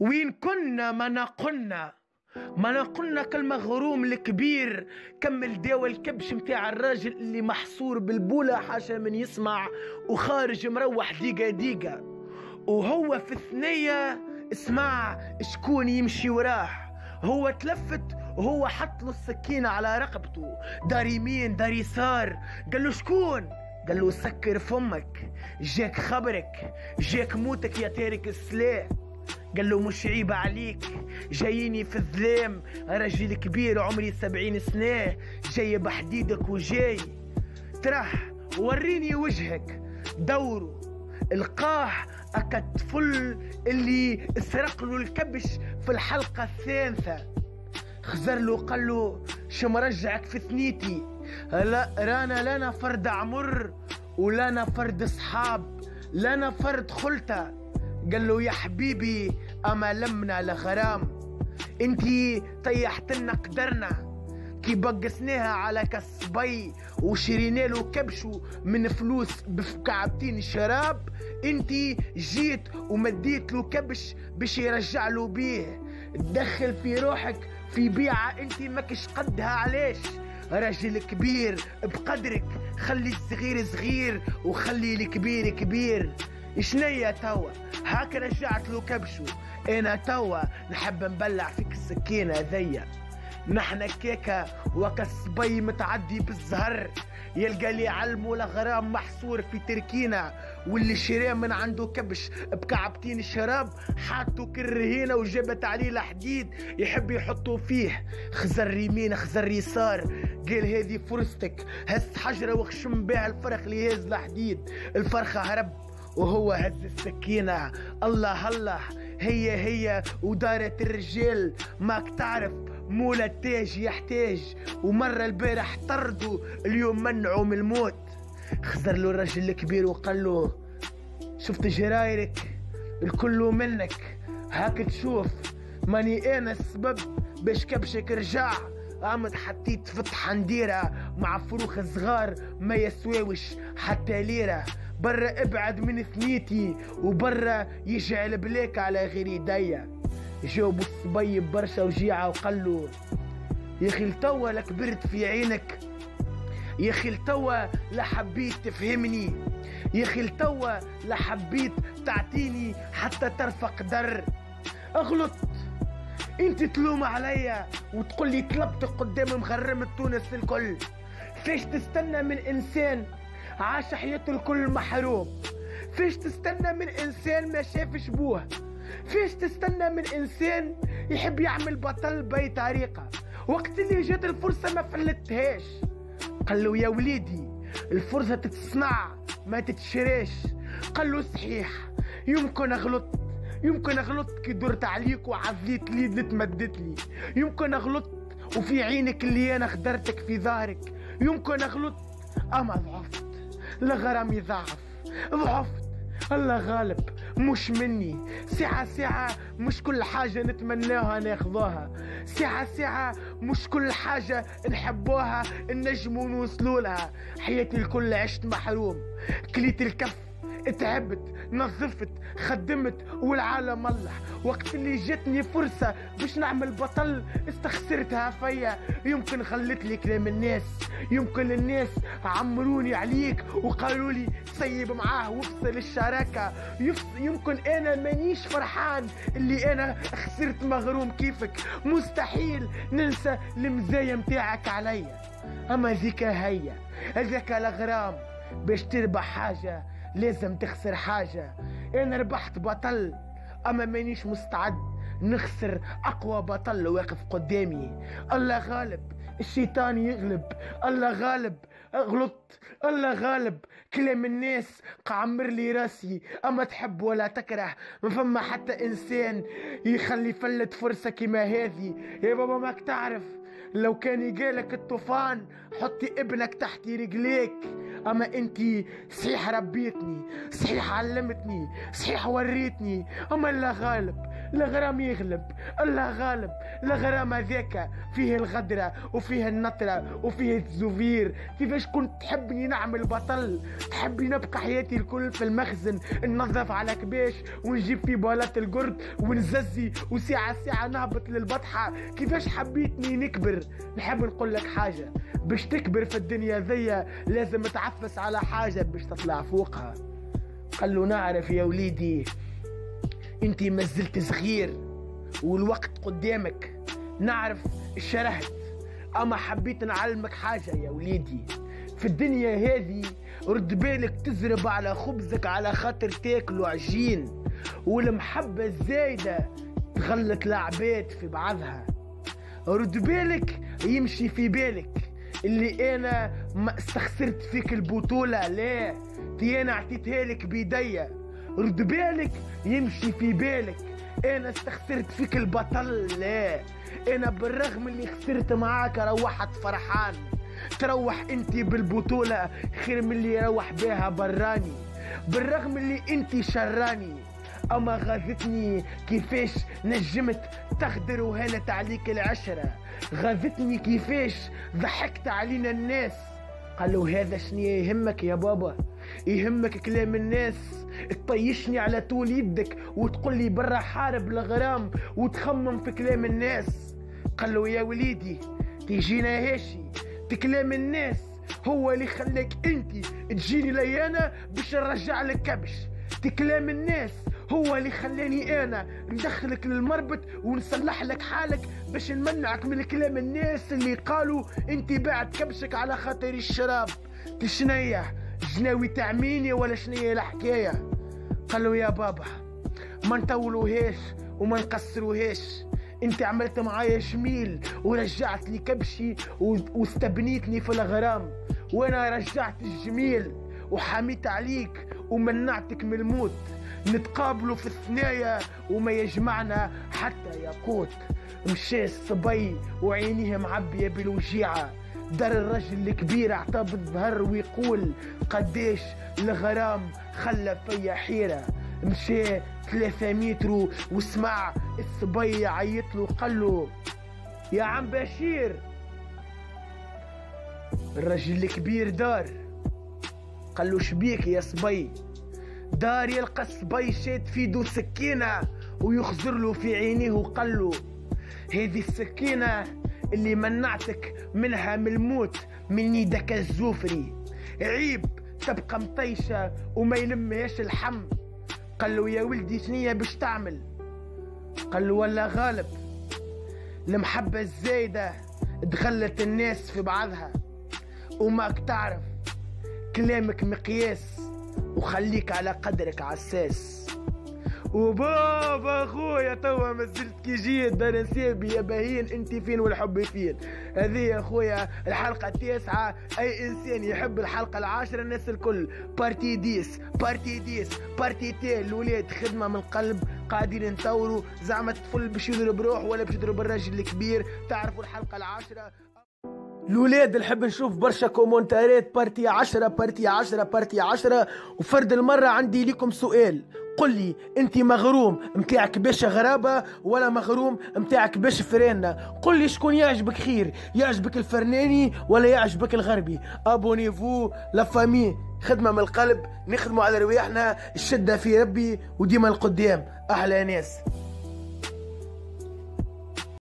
وين كنا ما نقلنا ما نقلنا كالمغروم الكبير كمل داوى الكبش متاع الراجل اللي محصور بالبولة حاشا من يسمع وخارج مروح ديقة ديقة. وهو في الثنية اسمع شكون يمشي وراه. هو تلفت وهو حط له السكينة على رقبته. دار يمين دار يسار. قال له شكون؟ قال له سكر فمك. جاك خبرك. جاك موتك يا تارك السلاح. قال له مش عيب عليك. جاييني في الظلام. راجل كبير عمري سبعين سنة. جاي بحديدك وجاي. ترح وريني وجهك. دورو القاه أكا الطفل اللي سرق له الكبش في الحلقة الثالثة خزر له قال له شو مرجعك في ثنيتي؟ لا رانا لنا فرد عمر ولنا فرد صحاب لنا فرد خلطة. قال له يا حبيبي أما لمنا لغرام انتي طيحت لنا قدرنا. كي بقسناها على كسبي وشرينا له كبشو من فلوس بكعبتين شراب انتي جيت ومديت له كبش باش يرجع له بيه. تدخل في روحك في بيعة انتي ماكش قدها. علاش؟ راجل كبير بقدرك. خلي الصغير صغير وخلي الكبير كبير. شنيا توا؟ هاك رجعت له كبشو. إنا توا نحب نبلع فيك السكينة ذيا نحن كيكا وكسبي متعدي بالزهر. يلقى لي علمو لغرام محصور في تركينا. واللي شراه من عنده كبش بكعبتين الشراب حاطو كرهينة وجابت عليه الحديد يحب يحطوا فيه. خزر يمين خزر يسار. قال هذه فرصتك. هز حجرة وخشم بها الفرخ اللي يهز الحديد الفرخة هرب. وهو هز السكينة. الله الله هي هي ودارت الرجال. ماك تعرف مولا التاج يحتاج. ومرة البارح طردوا اليوم منعوا من الموت. خزر له الرجل الكبير وقال له شفت جرايرك؟ الكل منك. هاك تشوف. ماني أنا السبب باش كبشك رجع. عمد حطيت فتحة نديرة مع فروخ صغار ما يسواوش حتى ليرة. برا ابعد من ثنيتي وبرا يجعل بلاك على غير يديا. جاوبوا الصبي برشا وجيعة وقال له يا أخي لتوا لا كبرت في عينك. يا أخي لتوا لا حبيت تفهمني. يا أخي لتوا لا حبيت تعطيني حتى ترفق در. أغلط. انت تلوم عليا وتقول لي طلبت قدام مغرم تونس الكل. فيش تستنى من إنسان عاش حياته الكل محروم؟ فيش تستنى من إنسان ما شافش بوه فيش تستنى من إنسان يحب يعمل بطل بأي طريقة؟ وقت اللي جات الفرصة ما فلتهاش. قال له يا وليدي الفرصة تتصنع ما تتشراش. قال له صحيح يمكن أغلط. يمكن أغلط كي درت عليك وعزيت لي اللي تمدت لي يمكن أغلط وفي عينك اللي أنا خدرتك في ظهرك. يمكن أغلط أما ضعفت. الغرام يضعف ضعفت. الله غالب مش مني. ساعة ساعة مش كل حاجة نتمناها ناخذوها. ساعة ساعة مش كل حاجة نحبوها نجموا نوصلوا لها حياتي الكل عشت محروم. كليت الكف تعبت نظفت خدمت والعالم الله. وقت اللي جاتني فرصة باش نعمل بطل استخسرتها فيا. يمكن خلت لي كلام الناس يمكن الناس عمروني عليك وقالوا لي سيب معاه وافصل الشراكة. يمكن أنا مانيش فرحان اللي أنا خسرت مغروم كيفك. مستحيل ننسى المزايا متاعك عليا. أما ذيك هي هذاك الأغرام باش تربح حاجة لازم تخسر حاجة. أنا ربحت بطل أما مانيش مستعد نخسر أقوى بطل واقف قدامي. الله غالب الشيطان يغلب. الله غالب غلط الله غالب كلام الناس قعمر لي راسي. أما تحب ولا تكره ما فما حتى إنسان يخلي فلت فرصة كما هذه. يا بابا ماك تعرف لو كان يجالك الطوفان حطي ابنك تحت رجليك. أما انت صحيح ربيتني صحيح علمتني صحيح وريتني أما الله غالب. الغرام يغلب الله غالب. الغرام هذاك فيه الغدرة وفيه النطرة وفيه الزفير. كيفاش كنت تحبني نعمل بطل؟ تحبني نبقى حياتي الكل في المخزن ننظف على كباش ونجيب فيه بالات القرد ونززي وساعة ساعة نهبط للبطحة. كيفاش حبيتني نكبر؟ نحب نقول لك حاجة باش تكبر في الدنيا ذي لازم تعفس على حاجة باش تطلع فوقها. قال له نعرف يا وليدي انت ما زلت صغير والوقت قدامك. نعرف شرهت. أما حبيت نعلمك حاجة يا وليدي. في الدنيا هذه رد بالك تزرب على خبزك على خاطر تاكلوا عجين. والمحبة الزايدة تغلط العباد في بعضها. رد بالك يمشي في بالك. اللي أنا ما استخسرت فيك البطولة لا. دي أنا اعطيتها لك بيديا. رد بالك يمشي في بالك. أنا استخسرت فيك البطل. لا. أنا بالرغم اللي خسرت معاك روحت فرحان. تروح أنت بالبطولة خير من اللي يروح بها براني. بالرغم اللي أنت شراني. أما غاظتني كيفاش نجمت تغدر وهانت عليك العشرة. غاظتني كيفاش ضحكت علينا الناس. قالوا هذا شنو يهمك يا بابا؟ يهمك كلام الناس. تطيشني على طول يدك وتقول لي برا حارب الغرام وتخمم في كلام الناس. قال له يا وليدي تيجينا هاشي. تكلام الناس هو اللي خلاك انت تجيني لي أنا باش نرجع لك كبش. تكلام الناس هو اللي خلاني أنا ندخلك للمربط ونصلح لك حالك باش نمنعك من كلام الناس اللي قالوا انت بعت كبشك على خاطر الشراب. تشنيه جناوي تعميني ولا شنية الحكاية قالوا يا بابا ما نطولوهاش وما نقصروهاش. انت عملت معايا جميل ورجعت لي كبشي واستبنيتني في الغرام. وأنا رجعت الجميل وحميت عليك ومنعتك من الموت. نتقابلوا في الثنايا وما يجمعنا حتى ياقوت مشى الصبي وعينيه معبية بالوجيعة. دار الرجل الكبير اعطاه بالظهر ويقول قديش الغرام خلى فيا حيرة. مشى ثلاثة متر وسمع الصبي يعيط له قال له يا عم بشير الرجل الكبير دار. قال له شبيك يا صبي؟ دار يلقى الصبي شاد في يدو سكينة ويخزر له في عينيه. وقال له هذه السكينة اللي منعتك منها من الموت من يدك الزوفري. عيب تبقى مطيشة وما يلمهاش الحم. قال له يا ولدي شنية باش تعمل؟ قال له ولا غالب. المحبة الزايدة دخلت الناس في بعضها. وماك تعرف كلامك مقياس وخليك على قدرك عساس. وبابا اخويا توا ما زلت كي جيت دار يا باهين انت فين والحب فين؟ هذه يا أخويا الحلقة التاسعة أي إنسان يحب الحلقة العاشرة الناس الكل. partie dix partie dix partie dix الولاد خدمة من قلب قاعدين نطوروا زعما الطفل باش يضرب روح ولا باش يضرب الراجل الكبير. تعرفوا الحلقة العاشرة؟ الولاد نحب نشوف برشا كومنتارات partie عشرة partie عشرة partie عشرة. وفرد المرة عندي لكم سؤال. قل لي أنت مغروم متاعك باش غرابة ولا مغروم متاعك باش فرينا قل لي شكون يعجبك خير يعجبك الفرناني ولا يعجبك الغربي. ابونيفو لا فامي خدمة من القلب نخدموا على رواحنا الشدة في ربي وديما القدام. أحلى ناس.